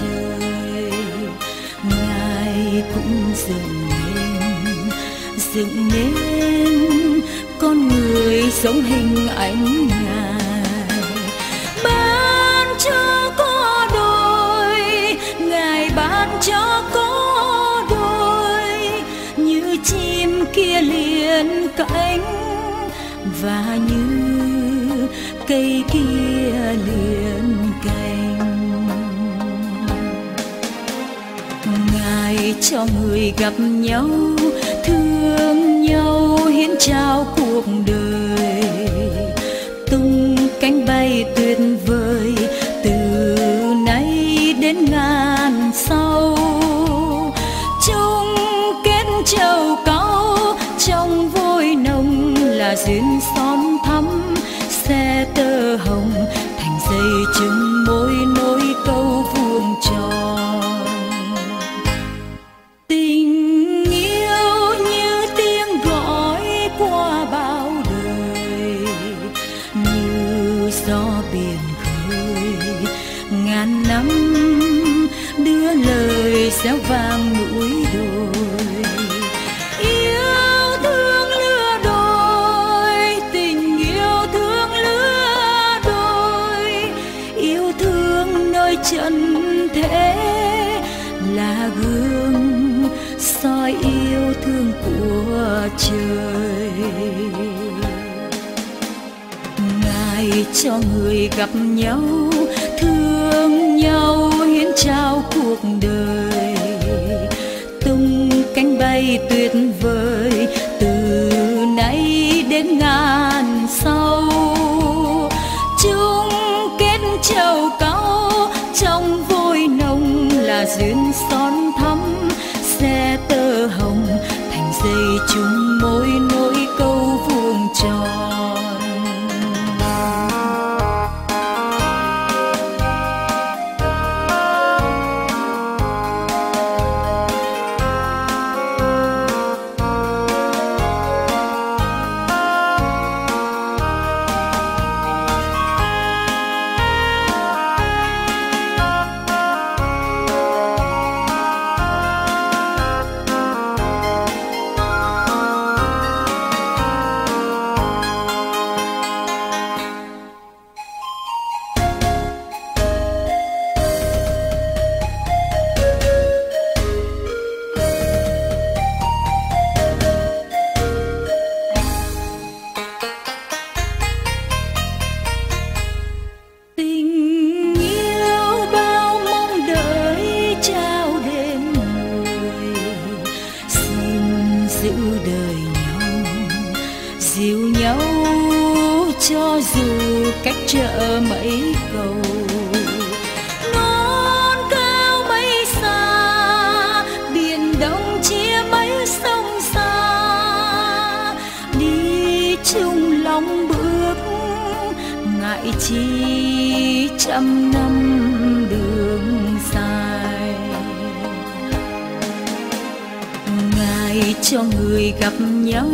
trời ngài cũng dựng nên dựng nên con người sống hình ảnh ngài ban cho có đôi ngài ban cho có đôi, như chim kia liền cánh và như cây kia cho người gặp nhau thương nhau hiến trao thương, soi yêu thương của trời. Ngài cho người gặp nhau, thương nhau, hiến trao cuộc đời. Tung cánh bay tuyệt vời, từ nay đến ngàn vuông giữ đời nhau, dìu nhau cho dù cách trở mấy cầu. Non cao mấy xa, biển đông chia mấy sông xa, đi chung lòng bước ngại chi trăm năm. Cho người gặp nhau,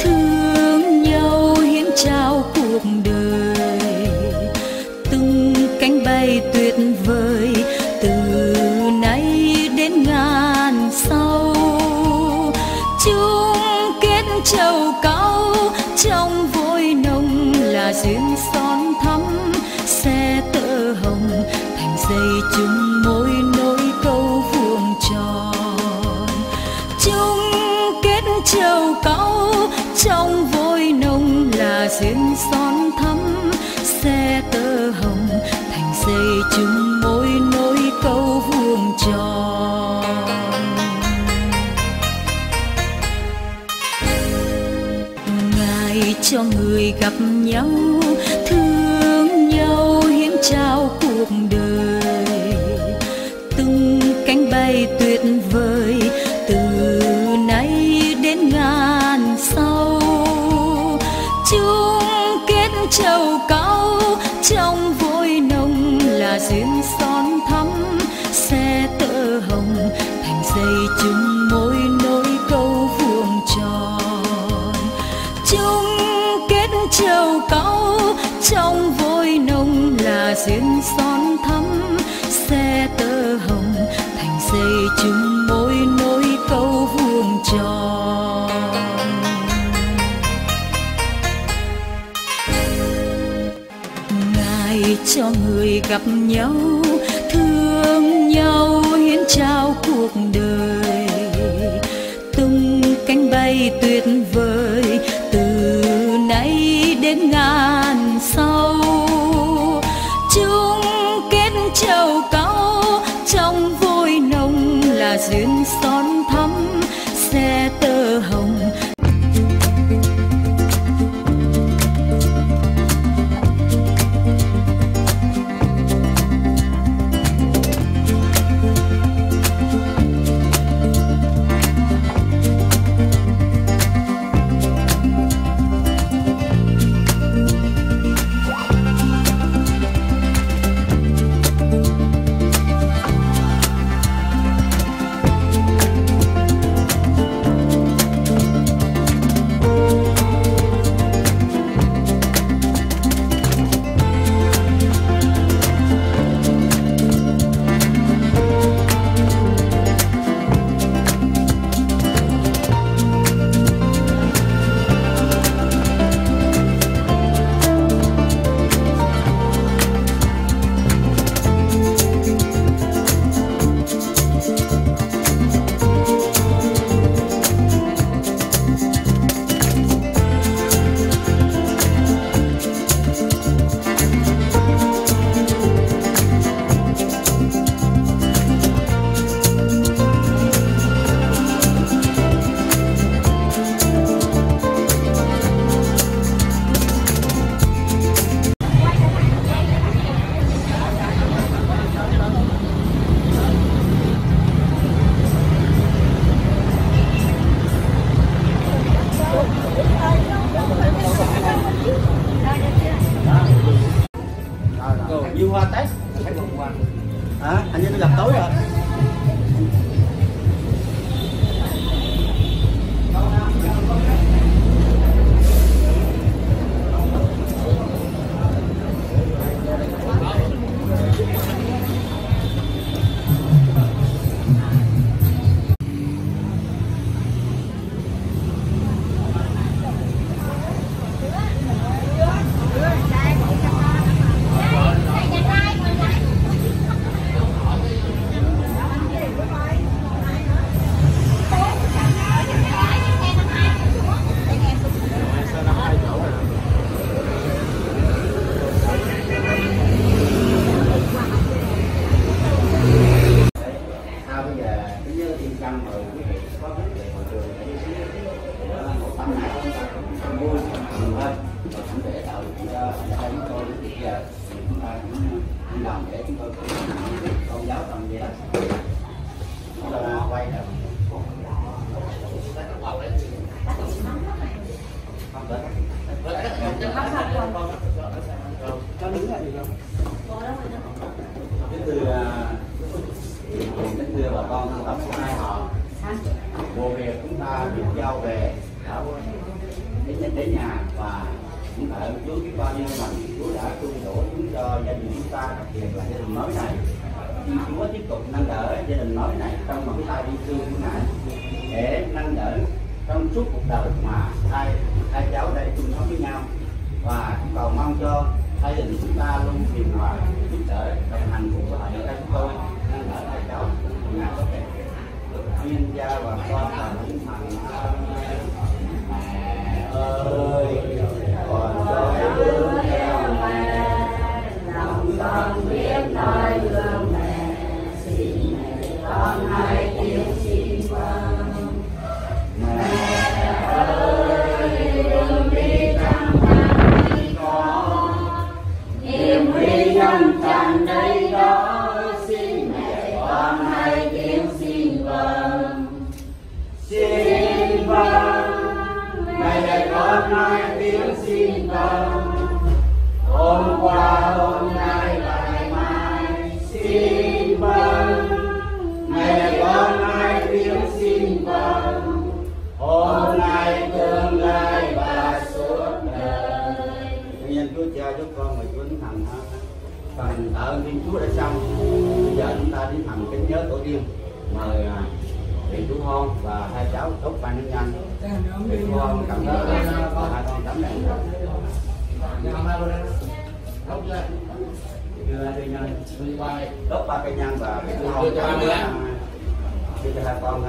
thương nhau, hiến trao cuộc đời. Tung cánh bay tuyệt vời, từ nay đến ngàn sau. Chung kết châu cao, trong vôi nồng là duyên son thắm. Xe tơ hồng, thành dây chung môi nối câu vuông tròn. Châu cau trong vôi nồng là duyên son thắm. Xe tơ hồng, thành dây chung môi nối câu vuông tròn. Ngài cho người gặp nhau, thương nhau, hiến trao duyên son thắm xe tơ hồng thành dây chứng gặp nhau, thương nhau, hiến trao cuộc đời. Tung cánh bay tuyệt vời, từ nay đến ngàn sau. Chung kết châu cao, trong vôi nồng là duyên xa con thân tộc của hai họ. Vụ việc chúng ta được giao về đã đến đến nhà và cũng ta Chúa biết bao nhiêu lần Chúa đã tu đổ chúng cho gia đình chúng ta, đặc biệt là gia đình mới này. Chúa tiếp tục nâng đỡ gia đình mới này trong một cái tay đi thương của ngài, để nâng đỡ trong suốt cuộc đời mà hai hai cháu đây chung sống với nhau. Và cũng cầu mong cho gia đình chúng ta luôn hiền hòa, giúp đỡ đồng hành cùng duyên gia và con tiên mời à, thầy vị chú hôn và hai cháu tốt ban nhân nhân vị chú hôn cảm ơn. Và hai con tấm đèn đưa đốt ba cây nhân và cái chú hôn. Cho hai con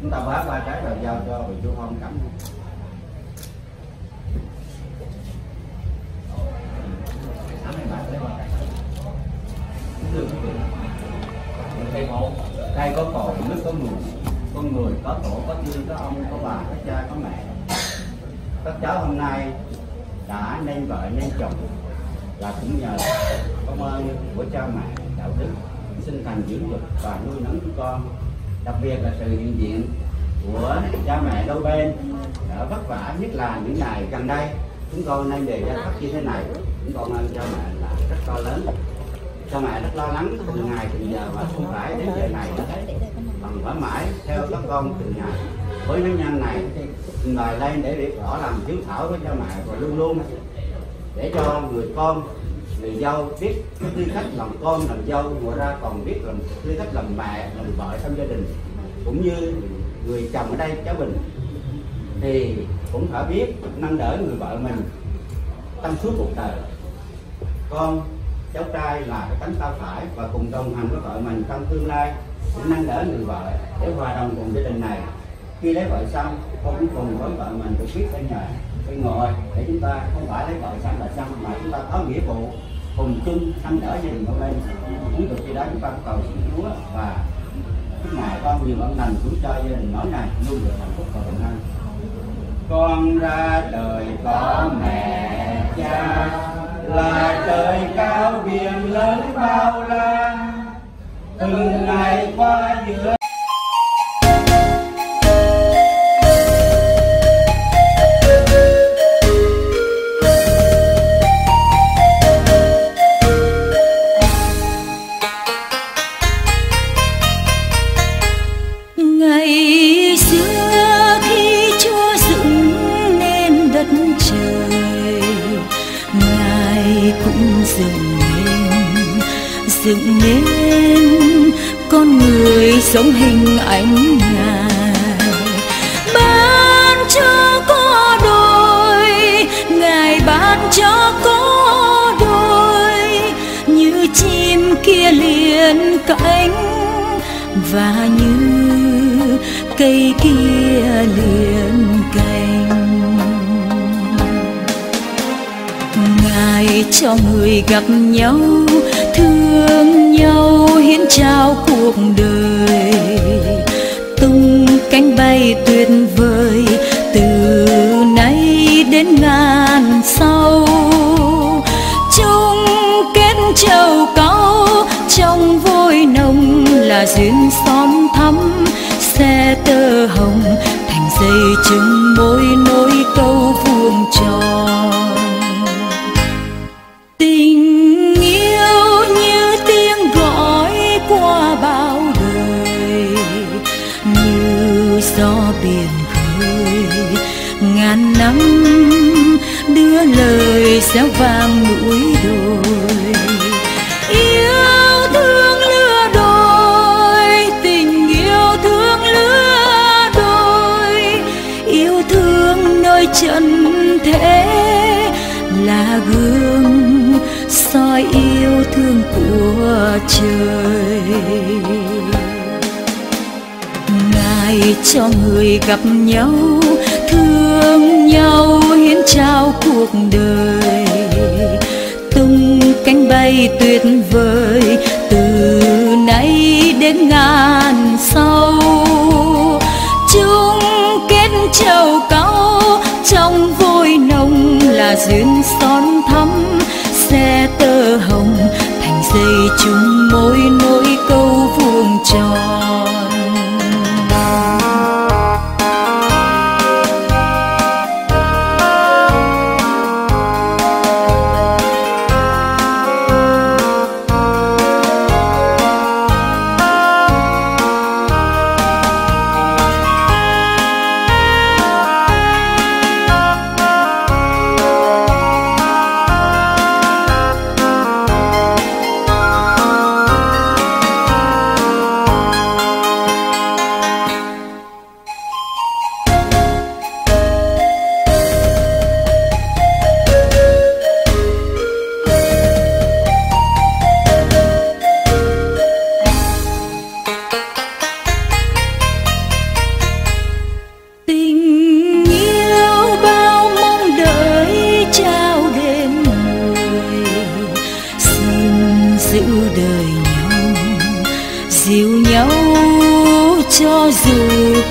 chúng ta bá ba trái rồi giao cho vị chú hôn cắm đây có cội nước có nguồn con người có tổ, có tiên có ông, có bà, có cha, có mẹ. Các cháu hôm nay đã nên vợ, nên chồng là cũng nhờ công ơn của cha mẹ, đạo đức, sinh thành dưỡng dục và nuôi nấng chúng con. Đặc biệt là sự hiện diện của cha mẹ đôi bên đã vất vả nhất là những ngày gần đây. Chúng con nên đề ra như thế này. Chúng con ơn cha mẹ là rất to lớn cha mẹ rất lo lắng, từ ngày từ giờ mà không phải đến giờ này. Bằng mãi mãi theo các con từ ngày. Với những nhân này trình bày lên để việc rõ làm chiếu thảo với cha mẹ và luôn luôn. Để cho người con, người dâu biết tư cách làm con làm dâu, ngoài ra còn biết làm tư cách làm mẹ làm vợ trong gia đình, cũng như người chồng ở đây, cháu bình. Thì cũng phải biết nâng đỡ người vợ mình trong suốt cuộc đời. Con cháu trai là cái cánh tay phải và cùng đồng hành với vợ mình trong tương lai. Cũng nâng đỡ người vợ để hòa đồng cùng gia đình này. Khi lấy vợ xong, con cũng cùng với vợ mình được biết bên nhà, bên ngồi, để chúng ta không phải lấy vợ xong là xong, mà chúng ta có nghĩa vụ cùng chung nâng đỡ gia đình của mình. Muốn được gì đó chúng ta cầu xin Chúa và chúc ngài con nhiều ân lành cũng cho gia đình nói này luôn được hạnh phúc và bình an. Con ra đời có mẹ cha là trời cao biển lớn bao la từng ngày qua giữa nên con người sống hình ảnh ngài. Ban cho có đôi, ngài ban cho có đôi, như chim kia liền cánh và như cây kia liền cành. Ngài cho người gặp nhau thương cuộc đời. Tung cánh bay tuyệt vời, từ nay đến ngàn sau. Chung kết châu cao trong vôi nồng là duyên xóm thắm. Xe tơ hồng, thành dây chừng môi nối câu vuông tròn. Chân thế là gương soi yêu thương của trời. Ngài cho người gặp nhau, thương nhau, hiến trao cuộc đời. Tung cánh bay tuyệt vời, từ nay đến ngàn sau, chung kết châu là duyên son thắm xe tơ hồng thành dây chung môi nối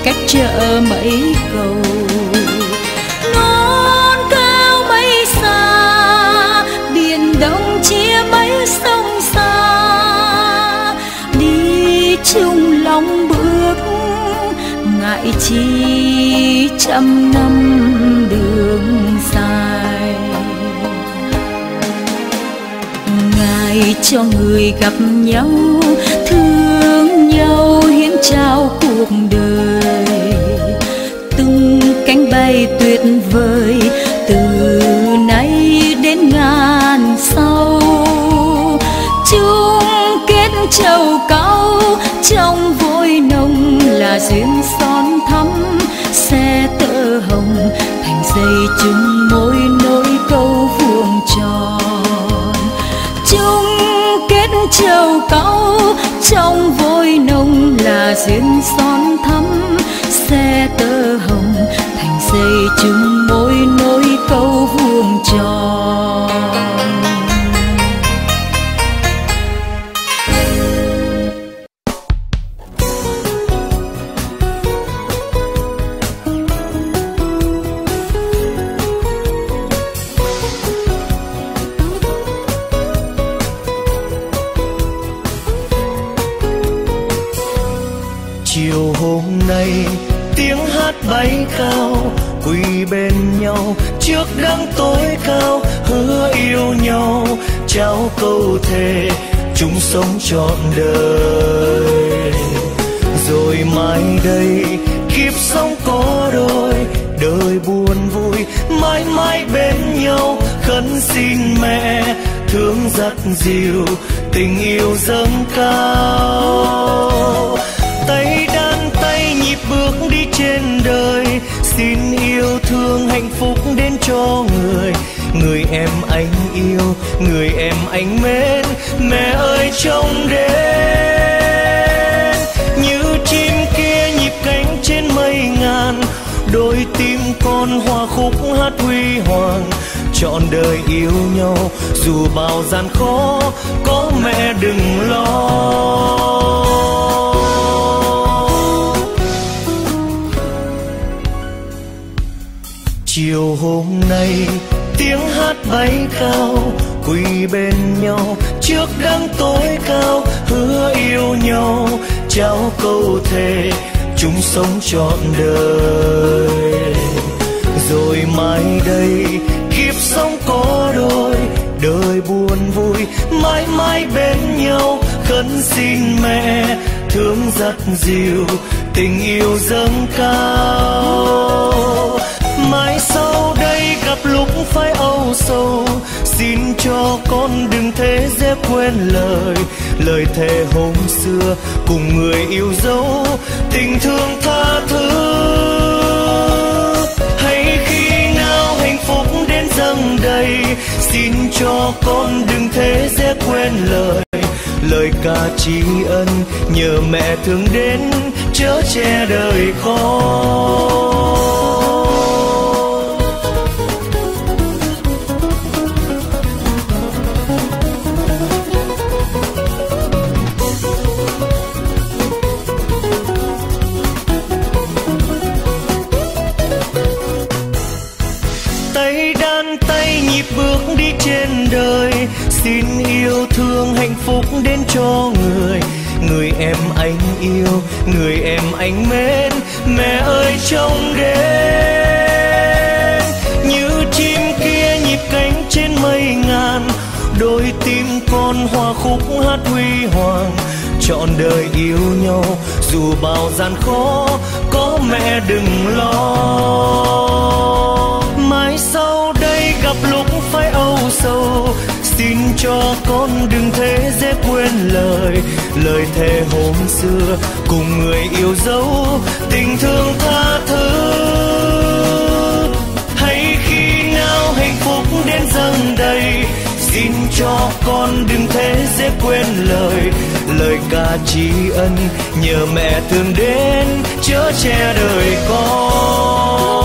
cách chợ mấy cầu. Non cao mấy xa, biển đông chia mấy sông xa. Đi chung lòng bước, ngại chi trăm năm đường dài. Ngài cho người gặp nhau, thương nhau, hiến trao cuộc tung cánh bay tuyệt vời, từ nay đến ngàn sau. Chung kết châu cao, trong vôi nồng là duyên son thắm. Xe tơ hồng, thành dây chung môi nối câu vuông tròn. Chung kết châu cao, trong vôi nồng là duyên son vuông trao câu thề chung sống trọn đời. Rồi mai đây, kiếp sống có đôi, đời buồn vui, mãi mãi bên nhau, khấn xin mẹ, thương dắt dìu, tình yêu dâng cao. Tay đan tay nhịp bước đi trên đời, xin yêu thương hạnh phúc đến cho người yêu, người em anh mến, mẹ ơi trông đến. Như chim kia nhịp cánh trên mây ngàn, đôi tim con hòa khúc hát huy hoàng. Trọn đời yêu nhau, dù bao gian khó, có mẹ đừng lo. Chiều hôm nay hát bay cao, quỳ bên nhau. Trước đấng tối cao, hứa yêu nhau. Trao câu thề chung sống trọn đời. Rồi mai đây, kiếp sống có đôi. Đời buồn vui, mãi mãi bên nhau. Khấn xin mẹ, thương giặt dịu tình yêu dâng cao. Mai sau đây gặp lúc phải sâu. Xin cho con đừng thế dễ quên lời lời thề hôm xưa cùng người yêu dấu. Tình thương tha thứ. Hay khi nào hạnh phúc đến dâng đầy, xin cho con đừng thế dễ quên lời. Lời ca tri ân nhờ mẹ thương đến, chớ che đời con cho người. Người em anh yêu, người em anh mến. Mẹ ơi, trông đêm như chim kia nhịp cánh trên mây ngàn. Đôi tim con hòa khúc hát huy hoàng. Trọn đời yêu nhau, dù bao gian khó, có mẹ đừng lo. Mai sau đây gặp lúc phải âu sầu cho con đừng thế dễ quên lời. Lời thề hôm xưa, cùng người yêu dấu tình thương tha thứ. Hay khi nào hạnh phúc đến dâng đầy, xin cho con đừng thế dễ quên lời. Lời ca tri ân nhờ mẹ thương đến chở che đời con.